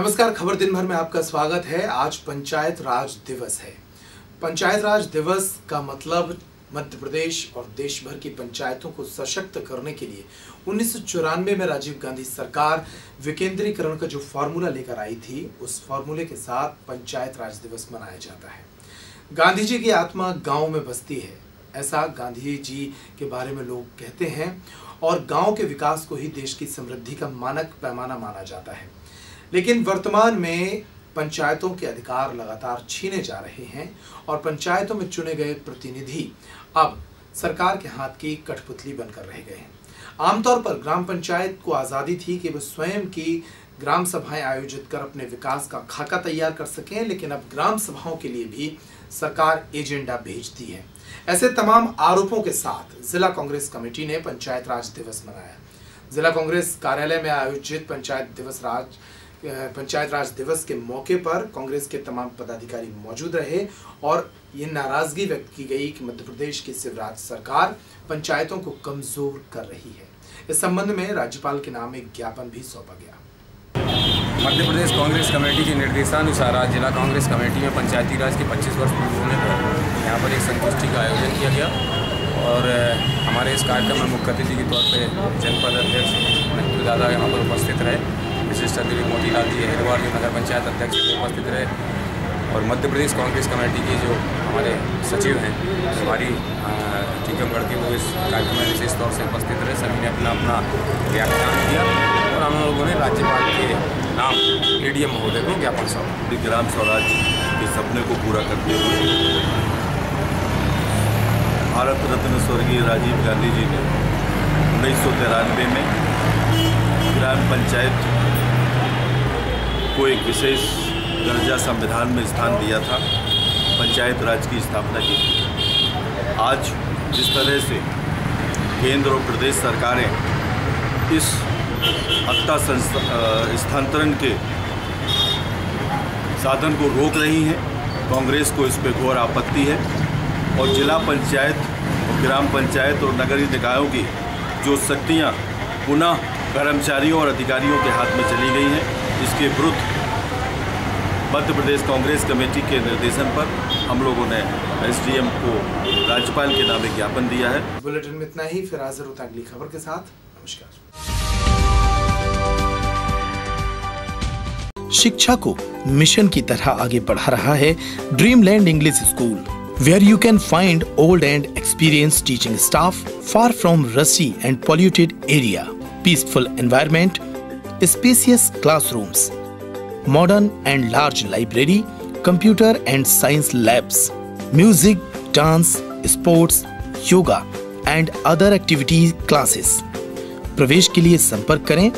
नमस्कार, खबर दिन भर में आपका स्वागत है। आज पंचायत राज दिवस है। पंचायत राज दिवस का मतलब मध्य प्रदेश और देश भर की पंचायतों को सशक्त करने के लिए उन्नीस सौ चौरानवे में राजीव गांधी सरकार विकेंद्रीकरण का जो फॉर्मूला लेकर आई थी, उस फॉर्मूले के साथ पंचायत राज दिवस मनाया जाता है। गांधी जी की आत्मा गाँव में बसती है। ऐसा गांधी जी के बारे में लोग कहते हैं और गाँव के विकास को ही देश की समृद्धि का मानक पैमाना माना जाता है। लेकिन वर्तमान में पंचायतों के अधिकार लगातार छीने जा रहे हैं और पंचायतों में चुने गए प्रतिनिधि अब सरकार के हाथ की कठपुतली बनकर रह गए हैं। आमतौर पर ग्राम पंचायत को आज़ादी थी कि वह स्वयं की ग्राम सभाएँ आयोजित कर अपने विकास का खाका तैयार कर सकें, लेकिन अब ग्राम सभाओं के लिए भी सरकार एजेंडा भेजती है। ऐसे तमाम आरोपों के साथ जिला कांग्रेस कमेटी ने पंचायत राज दिवस मनाया। जिला कांग्रेस कार्यालय में आयोजित पंचायत दिवस राज पंचायत राज दिवस के मौके पर कांग्रेस के तमाम पदाधिकारी मौजूद रहे और ये नाराज़गी व्यक्त की गई कि मध्य प्रदेश की शिवराज सरकार पंचायतों को कमज़ोर कर रही है। इस संबंध में राज्यपाल के नाम एक ज्ञापन भी सौंपा गया। मध्य प्रदेश कांग्रेस कमेटी के निर्देशानुसार आज जिला कांग्रेस कमेटी में पंचायती राज के 25 वर्ष पूर्ण होने पर यहाँ पर एक संगोष्ठी का आयोजन किया गया और हमारे इस कार्यक्रम में मुख्य अतिथि के तौर पर जनपद अध्यक्ष दादा यहाँ पर उपस्थित रहे। विशिष्ट अतिथि मोतीलाल जी हरिद्वार जो नगर पंचायत अध्यक्ष उपस्थित रहे और मध्य प्रदेश कांग्रेस कमेटी के जो हमारे सचिव हैं हमारी टीकमगढ़ के वो इस कार्यक्रम में विशेष तौर से उपस्थित रहे। सभी ने अपना अपना व्याख्यान किया और हम लोगों ने राज्यपाल के नाम ए डी एम महोदय को ज्ञापन सौंपा। ग्राम स्वराज के सपने को पूरा करते हुए भारत रत्न स्वर्गीय राजीव गांधी जी ने उन्नीस में ग्राम पंचायत को एक विशेष दर्जा संविधान में स्थान दिया था, पंचायत राज की स्थापना की थी आज जिस तरह से केंद्र और प्रदेश सरकारें इस हत्या स्थानांतरण के साधन को रोक रही हैं, कांग्रेस को इस पर घोर आपत्ति है और जिला पंचायत ग्राम पंचायत और नगरीय निकायों की जो शक्तियाँ पुनः कर्मचारियों और अधिकारियों के हाथ में चली गई हैं, इसके विरुद्ध मध्य प्रदेश कांग्रेस कमेटी के निर्देशन पर हम लोगों ने एसडीएम को राज्यपाल के नाम ज्ञापन दिया है। बुलेटिन में इतना ही फिर हाजिर होता अगली खबर के साथ। नमस्कार। शिक्षा को मिशन की तरह आगे बढ़ा रहा है Dreamland English school where you can find old and experience teaching staff far from रसी and polluted area peaceful environment spacious classrooms modern and large library computer and science labs music dance sports yoga and other activity classes प्रवेश के लिए संपर्क करें।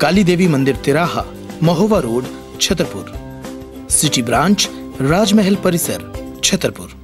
काली देवी मंदिर तिराहा, Mahoba road, Chhatarpur. City branch, Rajmahal परिसर, छतरपुर।